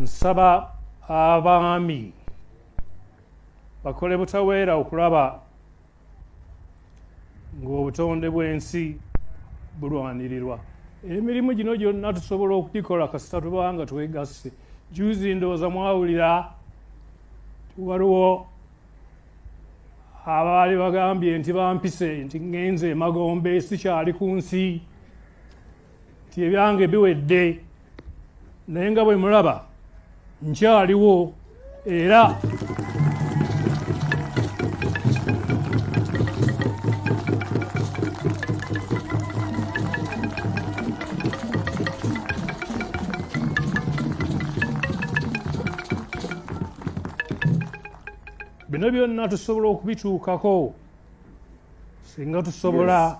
nsaba abaami bakole butaweera okulaba ng'obutonde bw'ensi bulwanirirwa emirimu gino gyonna tusobola okugikola kasita tubanga twegasse. Juzi ndowooza mwawulira waliwo abaali bagambye nti bampise nti ŋŋenze emagombe sikyali ku nsi. Nti ebyange biwedde naye nga bwe mulaba nkyaliwo era bino byonna tusobola okubituukako. Singa tusobola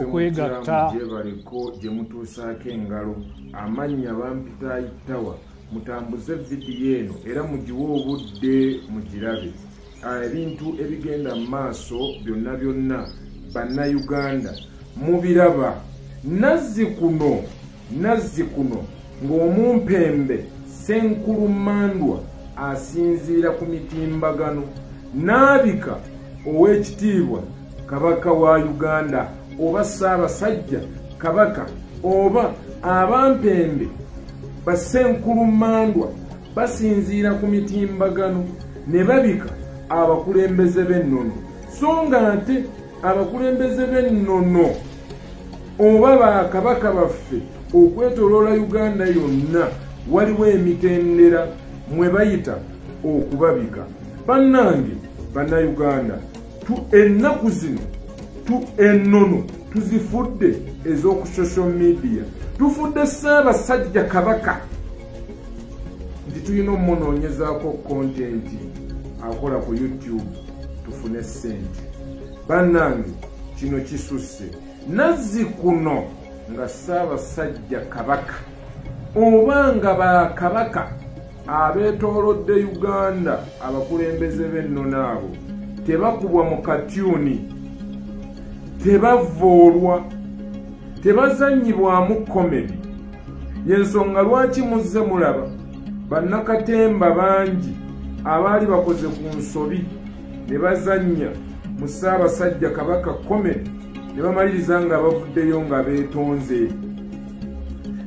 okwegatta. gyebaliko gye mutuusaako engalo amannya bampitaayitawa mutambuze vidiyo eno era mugiwe obudde mugirabe. Ebintu ebigenda mu maaso byonna byonna bannayuganda mubiraba. Nazzi kuno nazzi kuno ng'omumpembe senkulumandwa asinziira ku mitimbagano. Naabika ow'ekitiibwa kabaka wa uganda oba ssaabasajja kabaka oba abampembe basenkulumandwa basinziira ku mitimbagano ne babika abakulembeze b'ennono. So nga ate abakulembeze b'ennono oba bakabaka baffe okwetoloola uganda yonna waliwo emitendera mwe bayita okubabika. Bannange bannayuganda ennaku zino ennono tuzifudde ez'oku social media tufudde ssaabasajja kabaka. Nti tulina omunoonyezaako kontenti akola ku youtube tufune sente bannange kino kisusse. Nazzi kuno nga ssaabasajja kabaka. Oba nga bakabaka abeetoolodde uganda abakulembeze b'ennono abo tebakubwa mu katyuni tebavoolwa tebazanyibwamu komedi yensonga lwaki muzze mulaba? Bannakatemba bangi abaali bakoze ku nsobi ne bazannya mu ssaabasajja kabaka komedi ne bamaliriza nga bavuddeyo nga beetonze.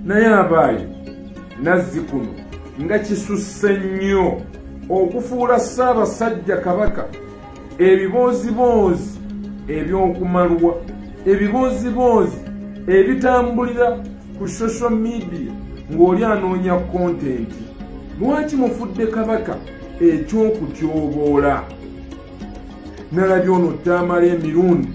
Naye abaayi nazzi kuno nga kisusse nnyo okufuula ssaabasajja kabaka ebibooziboozi eby'okumalwa ebibooziboozi ebitambulira ku social media ng'oli anoonya kontenti lwaki mufudde kabaka ekyokutyoboola? Nalabye ono tamala emirundi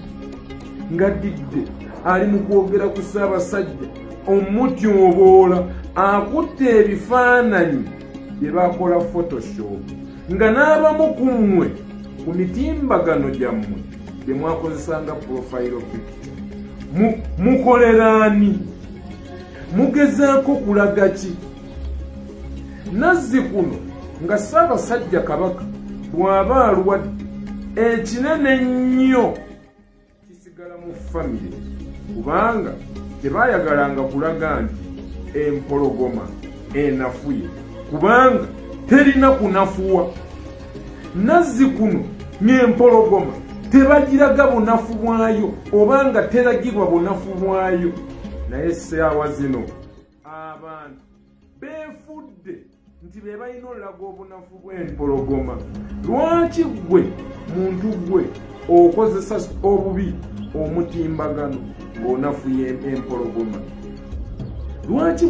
nga didde ali mu kwogera ku ssaabasajja omutyoboola akutte ebifaananyi bye bakola photoshop nga n'abamu ku mmwe ku mitimbagano gyammwe gye mwakozesanga profile picture mukoleraani mugezaako kulaga ki? Nazzi kuno nga ssaabasajja kabaka bw'aba alwadde ekinene nnyo kisigala mu famire kubanga tebayagalanga kulaga nti empologoma enafuye kubanga terina kunafuwa. Nazzi kuno ng'empologoma tebagiraga bunafu bwayo obanga teragirwa bunafu bwayo naye saawa zino abantu beefudde nti be balina olulaga obunafu bw'empologoma lwaki gwe muntu gwe okozesa obubi omutimbagano ng'onafuya empologoma? Lwaki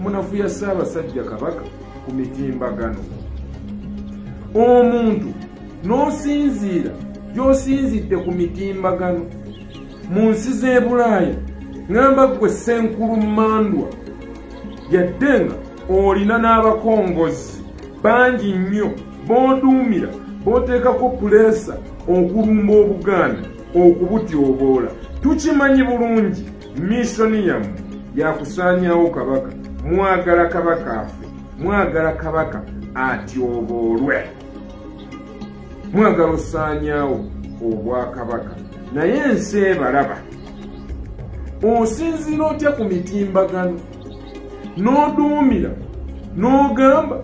munafu ya ssaabasajja kabaka ku mitimbagano? Omuntu n'osinziira gy'osinzidde ku mitimbagano mu nsi z'e bulaaya ŋŋamba ggwe senkulumandwa yadde nga olina n'abakongozi bangi nnyo b'oduumira b'oteekako puleesa okulumba obuganda okubutyoboola tukimanyi bulungi missioni yammwe yakusaanyaawo kabaka mwagala kabaka afe mwagala kabaka atyoboolwe mwagala osaanyaawo obwakabaka. Naye ensi ebalaba osinziira otya ku mitimbagano? N'oduumira n'ogamba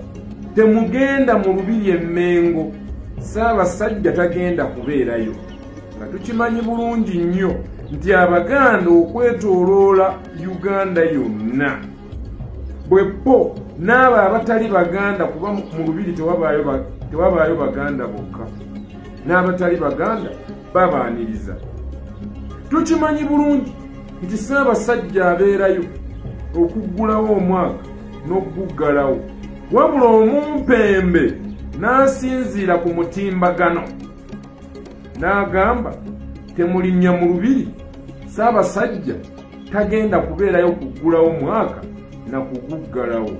temugenda mu lubiri emmengo saabasajja tagenda kubeerayo nga tukimanyi bulungi nnyo nti abaganda okwetooloola uganda yonna. Bwepo n'abo abatali baganda kuba mu lubiri tewabaayo ba- tewabaayo baganda bokka. N'abatali baganda babaaniriza. Tukimanyi bulungi nti saabasajja abeerayo okuggulawo omwaka n'okuguggalawo wabula omumpembe n'asinziira ku mutimbagano. N'agamba temulinnya mu lubiri. Saabasajja tagenda kubeerayo kuggulawo mwaka na kuguggalawo.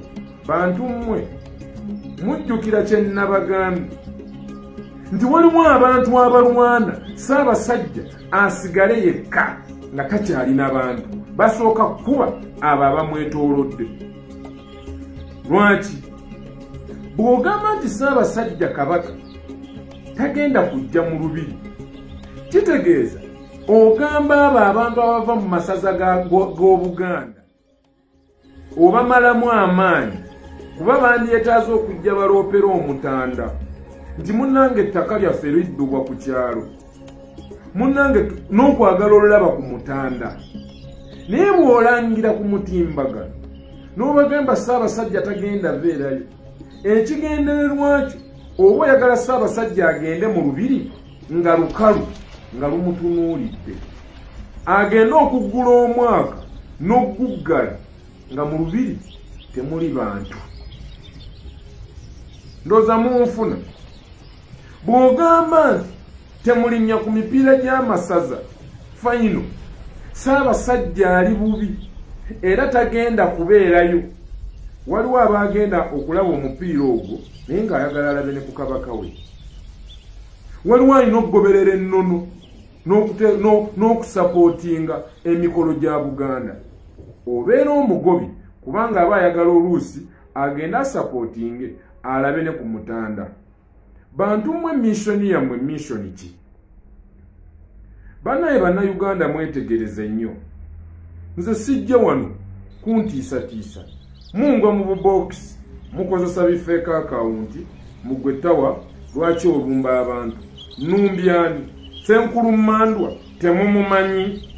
Bantu mmwe mujjukira kye nnabagambye nti walimu abantu abalwana saabasajja asigale yekka nga takyalina bantu. Basooka kuba abo abamwetoolodde. Lwaki? Bw'ogamba nti saabasajja kabaka tagenda kujja mu lubiri kitegeeza ogamba abo abantu abava mu masaza ga- go- g'obuganda obamalamu amaanyi kuba bandyetaaza okujja baloopera omutanda. Nti munnange ettaka lyaffe liddubwa ku kyalo. Munnange n'okwagala olulaba ku mutanda. Naye bw'olangira ku mutimbagano n'obagamba saabasajja tagenda beerayo ekigendererwa kyo oba oyagala saabasajja agende mu lubiri nga lukalu nga lumutunuulidde. Agende okuggula omwaka n'okuggala nga mu lubiri temuli bantu ndooza munfuna bw'ogamba nti temulinnya ku mipiira gy'amasaza. Fayino saabasajja ali bubi era tagenda kubeerayo. Waliwo abaagenda okulaba omupiira ogwo naye ng'ayagala alabe ne ku kabaka we. Waliwo alina okugoberera ennono n'okusapootinga emikolo gya buganda. Obeera omugobi kubanga aba ayagala oluusi agende asapootinge alabe ne ku mutanda. Bantu mmwe missoni yammwe missoni ki? Bannaye bannayuganda mwetegereze nnyo. Nze sijja wano kuntiisatiisa. Mungwa mu bubokisi mukozesa bifeeka akawunti mugwe tawa lwaki olumba abantu? Numbyani senkulummandwa temumumanyi?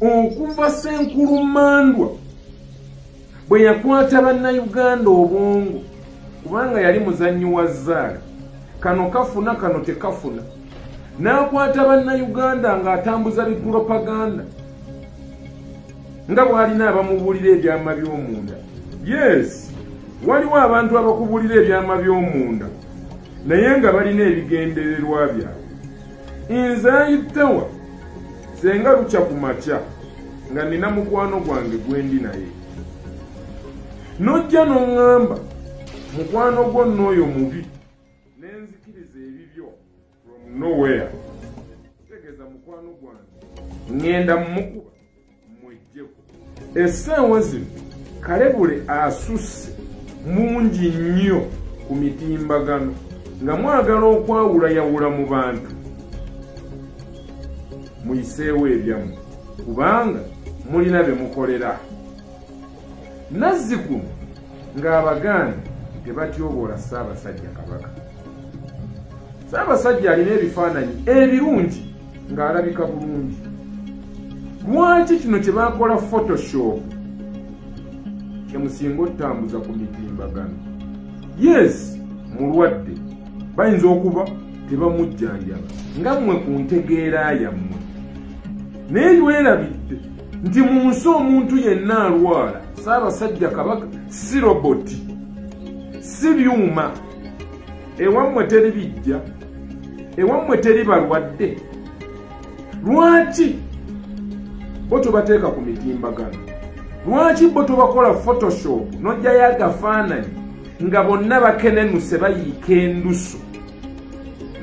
Okuva senkulummandwa bwe yakwata bannayuganda obwongo kubanga yali muzannyi wa zaala kano kafuna kano tekafuna. N'akwata bannayuganda ng'atambuza bipulopaganda nga bw'alina abamubuulira ebyama by'omunda. Yes waliwo abantu abakubuulira ebyama by'omunda. Naye nga balina ebigendererwa byabwe. Nze ayitawa senga lukya ku makya nga nina mukwano gwange gwe ndi naye. Nojja n'oŋŋamba mukwano gwo n'oyo mubi nenzikiriza ebibyo from nowhere. Tegeeza mukwano gwange. Ŋŋenda mmukuba mwejjeko essaawa zino kalebule asusse mungi nnyo ku mitimbagano nga mwagala okwawulayawula mu bantu. Muyiseewo ebyammwe kubanga mulina bye mukolera. Nazzikuno ng'abaganda tebatyoboola ssaabasajja kabaka. Ssaabasajja alina ebifaananyi ebirungi ng'alabika bulungi. Lwaki kino kye bakola photoshop? Kyemusinga otambuza ku mitimbagano. Yes mulwadde bayinza okuba tebamujjanjaba nga mmwe ku ntegeera yammwe. Naye lwerabidde nti mu nsi omuntu yenna alwala saabasajja kabaka si roboti si byuma ewammwe teri bijja ewammwe teri balwadde. Lwaki bo tobateeka ku mitimbagano? Lwaki bo tobakola photoshop? N'ojjayo agafaananyi nga bonna bakenenuse bayiika endusu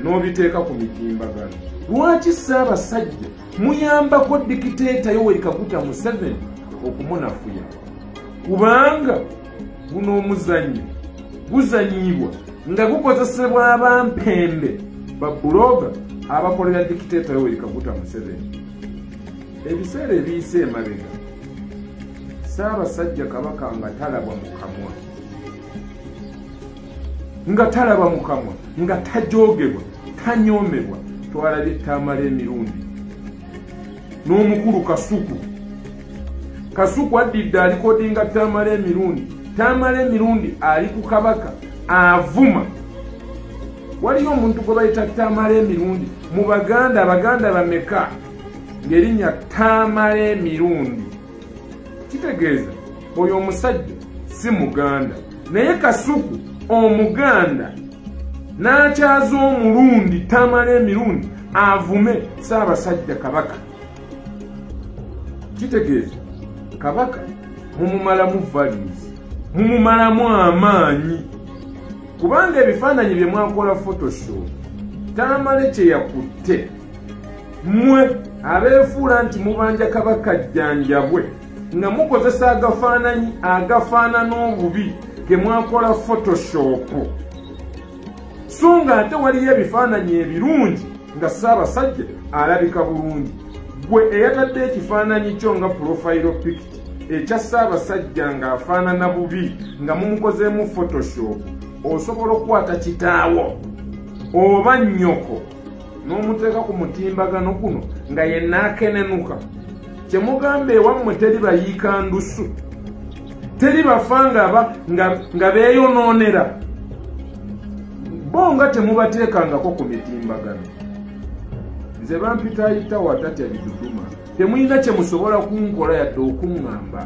n'obiteeka ku mitimbagano. Lwaki saabasajja muyambako dikiteeta yoweri kaguta museveni okumunafuya kubanga guno omuzannyo guzanyibwa nga gukozesebwa abampembe babuloga abakolera dikiteeta yoweri kaguta museveni. Ebiseera ebiyise emabega. Saabasajja kabaka nga talabwa mu kamwa. Nga talaba mukamwa nga tajogebwa tanyomebwa twalabye tamala emirundi. N'omukulu kasuku. Kasuku addidde alikodinga tamala emirundi tamala emirundi ali ku kabaka avuma. Waliyo omuntu gwe bayita tamala emirundi mu baganda abaganda bameka ng'erinnya tamala emirundi kitegeeza oyo omusajja si muganda. Naye kasuku omuganda n'akyaza omulundi tamala emirundi avume saabasajja kabaka. Kitegeeza kabaka mumumalamu values mumumalamu amaanyi. Kubanga ebifaananyi bye mwakola photoshop tamale kyeyakutte. Mmwe abeefuula nti mubanja kabaka jjanjabwe nga mukozesa agafaananyi agafaanana obubi ge mwakola photoshop. So nga ate waliyo ebifaananyi ebirungi nga saabasajja alabika bulungi. Gwe eyatadde ekifaananyi kyo nga profile pict ekya saabasajja ng'afaanana bubi nga mumukozeemu photoshop osobola okukwata kitaawo oba nnyoko n'omuteeka ku mutimbagano guno nga yenaakenenuka kyemugamba ewammwe teri bayiika ndusu teri bafa nga beeyonoonera. Bo nga temubateekangako ku mitimbagano. Nze bampitaayita watatya biduduma temulina kyemusobola kunkola yadde okuŋŋamba